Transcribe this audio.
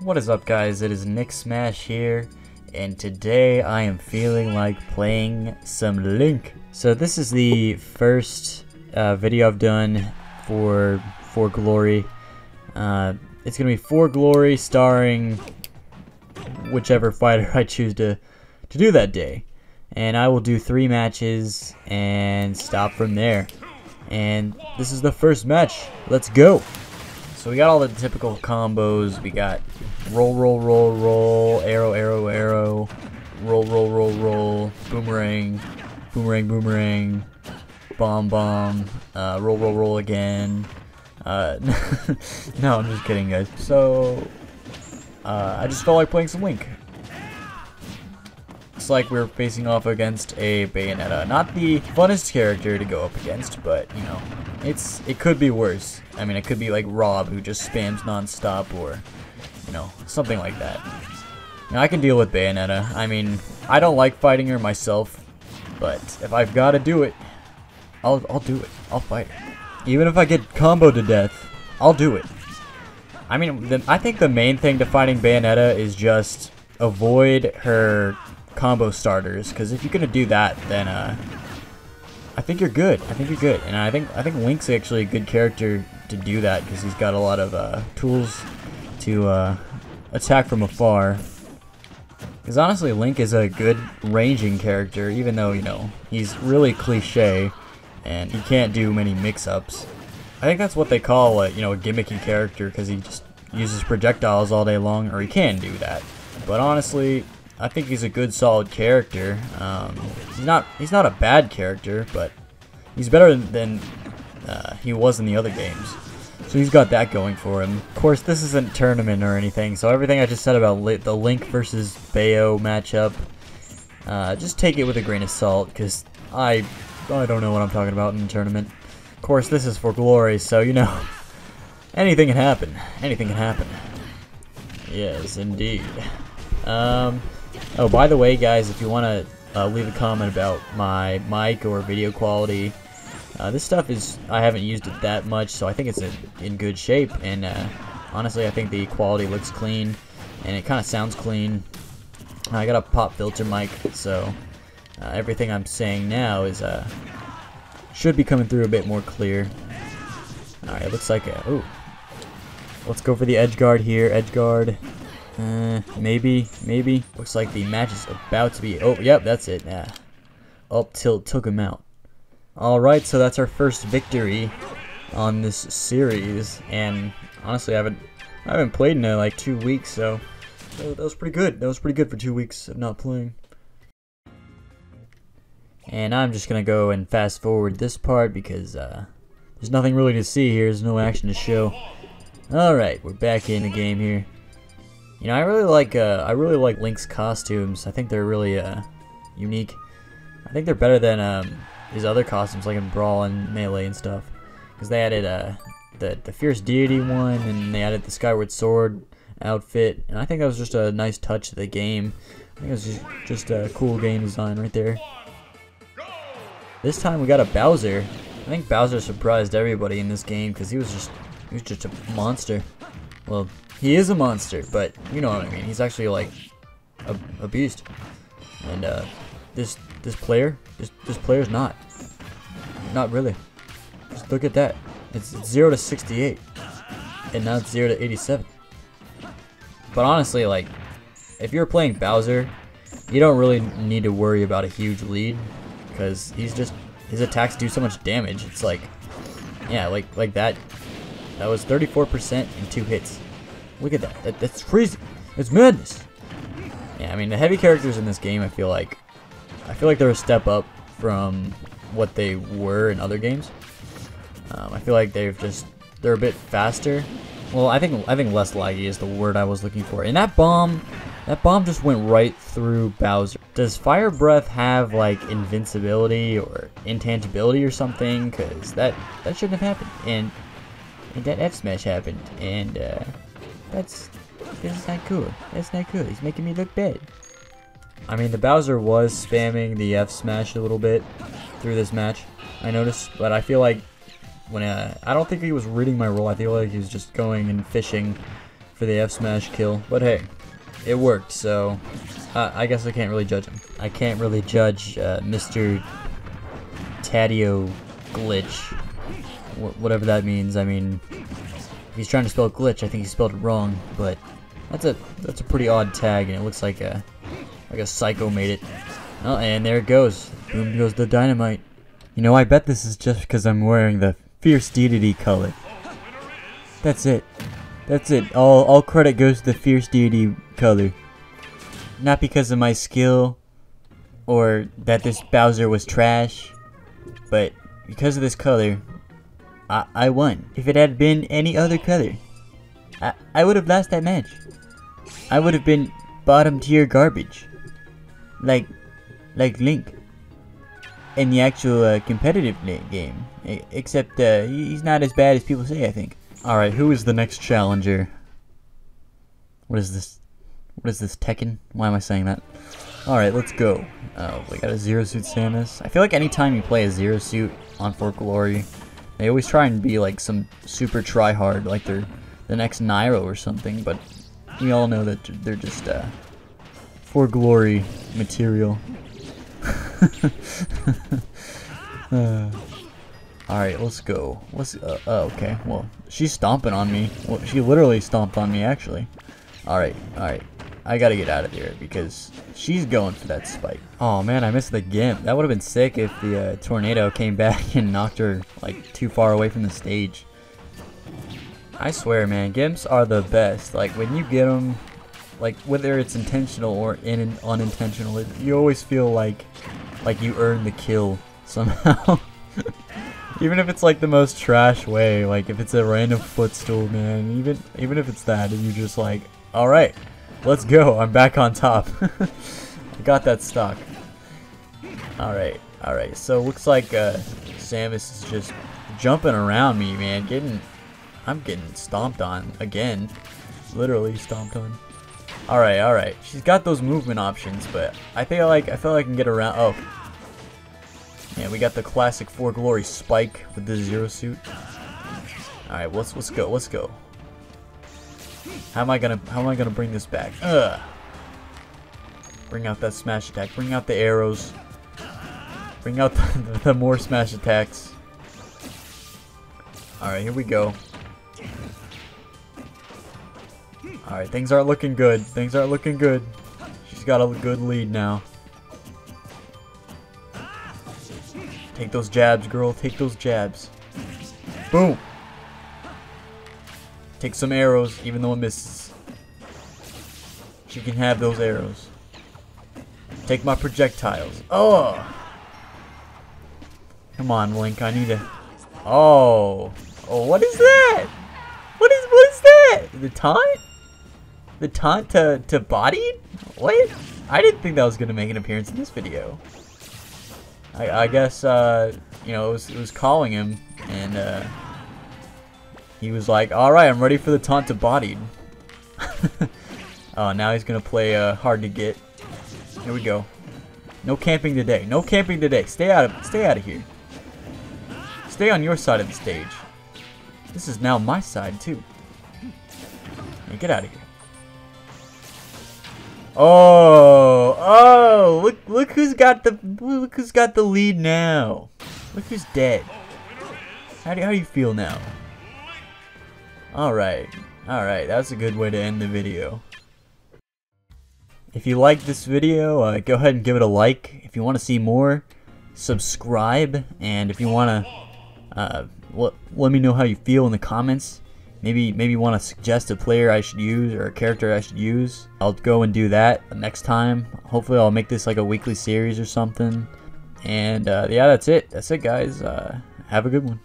What is up guys, it is Nick Smash here, and today I am feeling like playing some Link. So this is the first uh, video I've done for For Glory. Uh, it's gonna be For Glory starring whichever fighter I choose to, to do that day. And I will do three matches and stop from there. And this is the first match. Let's go! So we got all the typical combos. We got roll, roll, roll, roll, arrow, arrow, arrow, roll, roll, roll, roll, boomerang, boomerang, boomerang, bomb, bomb, uh, roll, roll, roll again. Uh, no, I'm just kidding, guys. So, uh, I just felt like playing some Link. It's like we're facing off against a Bayonetta. Not the funnest character to go up against, but, you know, it's it could be worse. I mean, it could be like Rob, who just spams nonstop, or, you know, something like that. Now, I can deal with Bayonetta. I mean, I don't like fighting her myself, but if I've got to do it, I'll, I'll do it. I'll fight her. Even if I get comboed to death, I'll do it. I mean, the, I think the main thing to fighting Bayonetta is just avoid her combo starters, because if you're going to do that, then, uh, I think you're good. I think you're good, and I think I think Link's actually a good character to do that because he's got a lot of uh, tools to uh, attack from afar. Because honestly, Link is a good ranging character, even though you know he's really cliche and he can't do many mix-ups. I think that's what they call a you know a gimmicky character because he just uses projectiles all day long, or he can do that. But honestly, I think he's a good, solid character. Um, he's not he's not a bad character, but he's better than uh, he was in the other games. So he's got that going for him. Of course, this isn't tournament or anything, so everything I just said about the Link versus Bayo matchup, uh, just take it with a grain of salt, because I, I don't know what I'm talking about in tournament. Of course, this is for glory, so you know, anything can happen. Anything can happen. Yes, indeed. Um, Oh, by the way, guys, if you want to uh, leave a comment about my mic or video quality, uh, this stuff is, I haven't used it that much, so I think it's in, in good shape, and uh, honestly, I think the quality looks clean, and it kind of sounds clean. I got a pop filter mic, so uh, everything I'm saying now is, uh, should be coming through a bit more clear. Alright, looks like, a, ooh, let's go for the edge guard here, edge guard. Uh, maybe, maybe. Looks like the match is about to be. Oh, yep, that's it. Up tilt took him out. Alright, so that's our first victory on this series. And honestly, I haven't I haven't played in uh, like two weeks, so that was pretty good. That was pretty good for two weeks of not playing. And I'm just gonna go and fast forward this part because uh, there's nothing really to see here. There's no action to show. Alright, we're back in the game here. You know, I really like uh, I really like Link's costumes. I think they're really uh, unique. I think they're better than um, his other costumes, like in Brawl and Melee and stuff. Because they added uh, the the Fierce Deity one, and they added the Skyward Sword outfit, and I think that was just a nice touch to the game. I think it was just, just a cool game design right there. This time we got a Bowser. I think Bowser surprised everybody in this game because he was just he was just a monster. Well, he is a monster, but you know what I mean. He's actually like a, a beast. And uh, this this player, this this player's not. Not really. Just look at that. It's zero to 68, and now it's zero to 87. But honestly, like, if you're playing Bowser, you don't really need to worry about a huge lead because he's just his attacks do so much damage. It's like, yeah, like like that. That was 34% in two hits. Look at that. that that's crazy. It's madness. Yeah, I mean the heavy characters in this game, I feel like, I feel like they're a step up from what they were in other games. Um, I feel like they've just they're a bit faster. Well, I think I think less laggy is the word I was looking for. And that bomb, that bomb just went right through Bowser. Does Fire Breath have like invincibility or intangibility or something? Cause that that shouldn't have happened. And, and that F smash happened. And uh, that's that's not cool. That's not cool. He's making me look bad. I mean, the Bowser was spamming the F smash a little bit through this match. I noticed, but I feel like when uh, I don't think he was reading my roll. I feel like he was just going and fishing for for the F smash kill, but hey, it worked, so uh, I guess I can't really judge him. I can't really judge uh, Mr. Tadio Glitch, wh whatever that means. I mean, if he's trying to spell glitch, I think he spelled it wrong, but that's a that's a pretty odd tag, and it looks like a like a psycho made it. Oh, and there it goes. Boom goes the dynamite. You know, I bet this is just because I'm wearing the Fierce Deity color. That's it. That's it. All all credit goes to the Fierce Deity color. Not because of my skill or that this Bowser was trash, but because of this color, I, I won. If it had been any other color, I, I would have lost that match. I would have been bottom tier garbage. Like, like Link. In the actual uh, competitive game. except uh, he's not as bad as people say, I think. Alright, who is the next challenger? What is this? What is this, Tekken? Why am I saying that? Alright, let's go. Oh, we got a Zero Suit Samus. I feel like anytime you play a Zero Suit on For Glory, they always try and be like some super try-hard, like they're the next Nairo or something, but we all know that they're just uh, For Glory material. uh, Alright, let's go. Let's, uh, oh, okay. Well, she's stomping on me. Well, she literally stomped on me, actually. Alright, alright. I gotta get out of here because she's going for that spike. Oh man, I missed the Gimp. That would have been sick if the uh, tornado came back and knocked her like too far away from the stage. I swear, man, Gimps are the best. Like when you get them, like whether it's intentional or in unintentional, it, you always feel like like you earned the kill somehow. even if it's like the most trash way, like if it's a random footstool, man, even even if it's that, and you're just like, all right, Let's go. I'm back on top. I got that stock. Alright, alright. So it looks like uh, Samus is just jumping around me, man. Getting, I'm getting stomped on again. Literally stomped on. Alright, alright. She's got those movement options, but I feel like I feel like I can get around. Oh. Yeah, we got the classic For Glory spike with the zero suit. Alright, let's let's go, let's go. How am I gonna how am I gonna bring this back? Ugh. Bring out that smash attack. Bring out the arrows. Bring out the, the more smash attacks. Alright, here we go. Alright, things aren't looking good. Things aren't looking good. She's got a good lead now. Take those jabs, girl. Take those jabs. Boom. Take some arrows, even though it misses. She can have those arrows. Take my projectiles. Oh! Come on, Link, I need to... Oh! Oh, what is that? What is, what is that? The taunt? The taunt to, to body? What? I didn't think that was going to make an appearance in this video. I, I guess, uh, you know, it was, it was calling him, and, uh, he was like, alright, I'm ready for the taunt to bodied. oh, now he's going to play uh, hard to get. Here we go. No camping today. No camping today. Stay out of stay out of here. Stay on your side of the stage. This is now my side too. Get out of here. Oh, oh, look look who's got the look who's got the lead now. Look who's dead. How do how do you feel now? Alright, alright, that's a good way to end the video. If you liked this video, uh, go ahead and give it a like. If you want to see more, subscribe. And if you want to, uh, let, let me know how you feel in the comments. Maybe maybe you want to suggest a player I should use or a character I should use. I'll go and do that next time. Hopefully I'll make this like a weekly series or something. And uh, yeah, that's it. That's it, guys. Uh, have a good one.